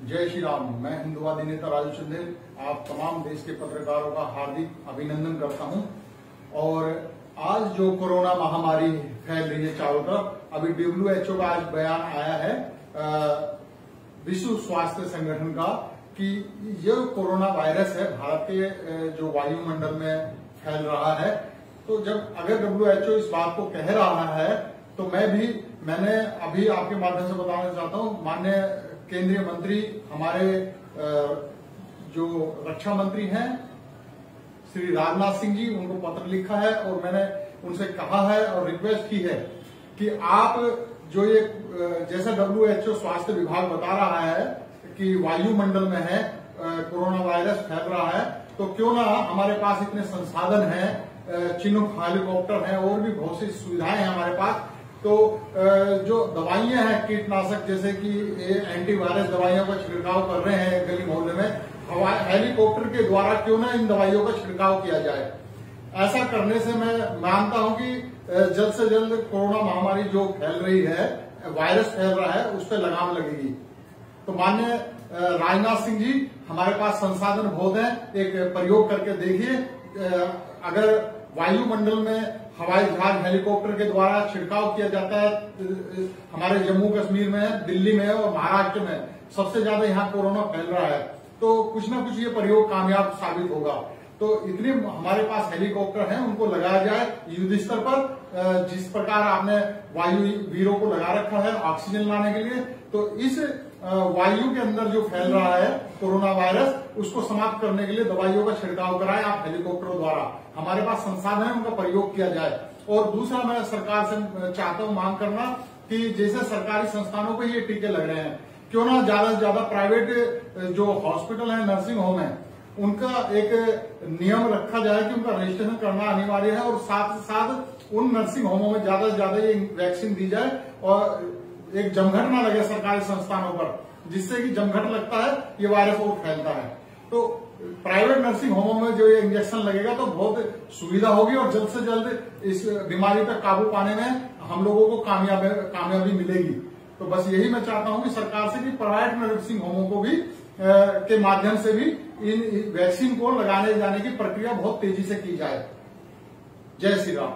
जय श्री राम। मैं हिंदुवादी नेता राजू चंदेल आप तमाम देश के पत्रकारों का हार्दिक अभिनंदन करता हूँ। और आज जो कोरोना महामारी फैल रही है चारों तरफ़, अभी डब्ल्यूएचओ का आज बयान आया है विश्व स्वास्थ्य संगठन का, कि यह कोरोना वायरस है, भारत के जो वायुमंडल में फैल रहा है। तो जब अगर डब्ल्यूएचओ इस बात को कह रहा है तो मैं भी, मैंने अभी आपके माध्यम से बताना चाहता हूँ मान्य केंद्रीय मंत्री हमारे जो रक्षा मंत्री हैं, श्री राजनाथ सिंह जी, उनको पत्र लिखा है और मैंने उनसे कहा है और रिक्वेस्ट की है कि आप जो ये जैसा डब्ल्यू एच ओ स्वास्थ्य विभाग बता रहा है कि वायुमंडल में है कोरोना वायरस फैल रहा है तो क्यों ना हमारे पास इतने संसाधन हैं चिनुक हेलीकॉप्टर हैं और भी बहुत सी सुविधाएँ हैं हमारे पास तो जो दवाइयाँ हैं, कीटनाशक, जैसे कि एंटीवायरस दवाइयों का छिड़काव कर रहे हैं गली मोहल्ले में हेलीकॉप्टर के द्वारा क्यों ना इन दवाइयों का छिड़काव किया जाए? ऐसा करने से मैं मानता हूँ कि जल्द से जल्द कोरोना महामारी जो फैल रही है, वायरस फैल रहा है, उस पर लगाम लगेगी। तो मान्य राजनाथ सिंह जी, हमारे पास संसाधन बहुत है, एक प्रयोग करके देखिए अगर वायुमंडल में हवाई जहाज़ हेलीकॉप्टर के द्वारा छिड़काव किया जाता है हमारे जम्मू कश्मीर में, दिल्ली में और महाराष्ट्र में। सबसे ज़्यादा यहाँ कोरोना फैल रहा है। तो कुछ ना कुछ ये प्रयोग कामयाब साबित होगा। तो इतने हमारे पास हेलीकॉप्टर हैं, उनको लगाया जाए युद्ध स्तर पर जिस प्रकार आपने वायु वीरों को लगा रखा है ऑक्सीजन लाने के लिए तो इस वायु के अंदर जो फैल रहा है, कोरोना वायरस, उसको समाप्त करने के लिए दवाइयों का छिड़काव कराए आप हेलीकॉप्टरों द्वारा। हमारे पास संसाधन है, उनका प्रयोग किया जाए। और दूसरा मैं सरकार से चाहता हूँ, मांग करना कि जैसे सरकारी संस्थानों पर ये टीके लग रहे हैं, क्यों ना ज़्यादा से ज़्यादा प्राइवेट जो हॉस्पिटल है, नर्सिंग होम है, उनका एक नियम रखा जाए कि उनका रजिस्ट्रेशन करना अनिवार्य है और साथ साथ उन नर्सिंग होमों में ज़्यादा से ज़्यादा ये वैक्सीन दी जाए और एक जमघट ना लगे सरकारी संस्थानों पर जिससे कि जमघट लगता है ये वायरस और फैलता है। तो प्राइवेट नर्सिंग होमों में जो ये इंजेक्शन लगेगा तो बहुत सुविधा होगी और जल्द से जल्द इस बीमारी पर काबू पाने में हम लोगों को कामयाबी मिलेगी। तो बस यही मैं चाहता हूँ कि सरकार से कि प्राइवेट नर्सिंग होमों को भी आ, के माध्यम से भी इन वैक्सीन को लगाने जाने की प्रक्रिया बहुत तेज़ी से की जाए। जय श्री राम।